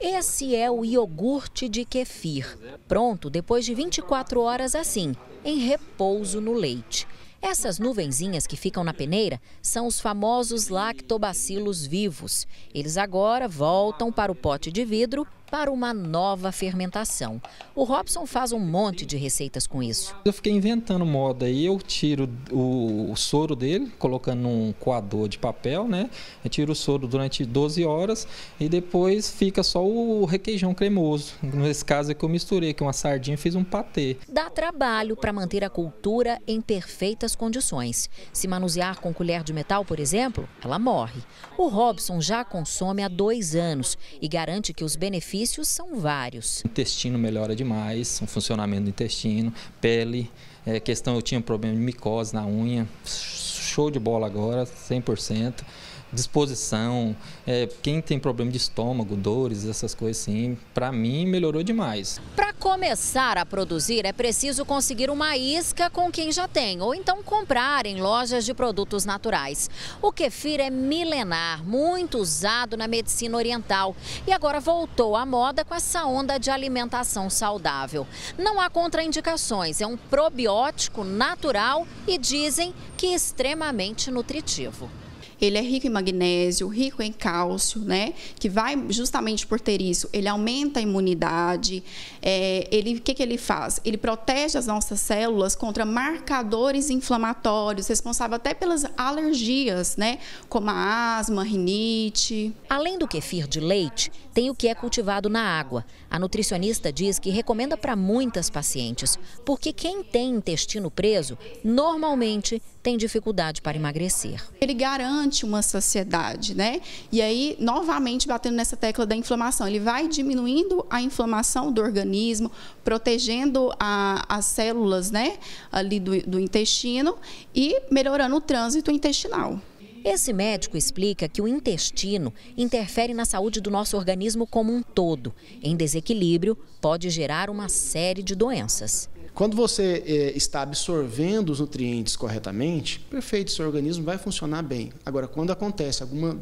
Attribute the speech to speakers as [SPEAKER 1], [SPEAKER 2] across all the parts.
[SPEAKER 1] Esse é o iogurte de kefir, pronto depois de 24 horas assim, em repouso no leite. Essas nuvenzinhas que ficam na peneira são os famosos lactobacilos vivos. Eles agora voltam para o pote de vidro para uma nova fermentação. O Robson faz um monte de receitas com isso.
[SPEAKER 2] Eu fiquei inventando moda aí, eu tiro o, o, soro dele, colocando num coador de papel, né? Eu tiro o soro durante 12 horas e depois fica só o requeijão cremoso. Nesse caso é que eu misturei com uma sardinha e fiz um patê.
[SPEAKER 1] Dá trabalho para manter a cultura em perfeitas condições. Se manusear com colher de metal, por exemplo, ela morre. O Robson já consome há dois anos e garante que os benefícios benefícios são vários.
[SPEAKER 2] O intestino melhora demais, o funcionamento do intestino, pele, é, questão eu tinha problema de micose na unha, show de bola agora, 100% disposição, é, quem tem problema de estômago, dores, essas coisas assim, para mim melhorou demais.
[SPEAKER 1] Para começar a produzir é preciso conseguir uma isca com quem já tem, ou então comprar em lojas de produtos naturais. O kefir é milenar, muito usado na medicina oriental e agora voltou à moda com essa onda de alimentação saudável. Não há contraindicações, é um probiótico natural e dizem que extremamente nutritivo.
[SPEAKER 3] Ele é rico em magnésio, rico em cálcio, né? Que vai justamente por ter isso, ele aumenta a imunidade. É, ele, o que, que ele faz? Ele protege as nossas células contra marcadores inflamatórios, responsável até pelas alergias, né? Como a asma, a rinite.
[SPEAKER 1] Além do kefir de leite, tem o que é cultivado na água. A nutricionista diz que recomenda para muitas pacientes, porque quem tem intestino preso normalmente tem dificuldade para emagrecer.
[SPEAKER 3] Ele garante uma saciedade, né? E aí, novamente, batendo nessa tecla da inflamação, ele vai diminuindo a inflamação do organismo, protegendo a, as células, né, ali do, do intestino e melhorando o trânsito intestinal.
[SPEAKER 1] Esse médico explica que o intestino interfere na saúde do nosso organismo como um todo. Em desequilíbrio, pode gerar uma série de doenças.
[SPEAKER 4] Quando você é, está absorvendo os nutrientes corretamente, perfeito, seu organismo vai funcionar bem. Agora, quando acontece alguma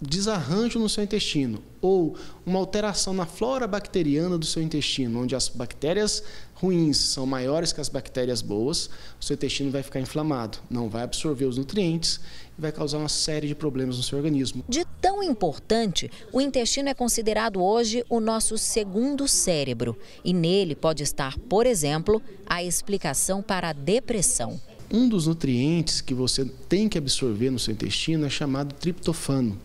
[SPEAKER 4] desarranjo no seu intestino ou uma alteração na flora bacteriana do seu intestino, onde as bactérias ruins são maiores que as bactérias boas, o seu intestino vai ficar inflamado, não vai absorver os nutrientes e vai causar uma série de problemas no seu organismo.
[SPEAKER 1] De tão importante, o intestino é considerado hoje o nosso segundo cérebro e nele pode estar, por exemplo, a explicação para a depressão.
[SPEAKER 4] Um dos nutrientes que você tem que absorver no seu intestino é chamado triptofano.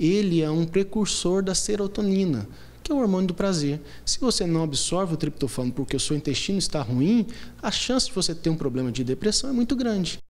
[SPEAKER 4] Ele é um precursor da serotonina, que é o hormônio do prazer. Se você não absorve o triptofano porque o seu intestino está ruim, a chance de você ter um problema de depressão é muito grande.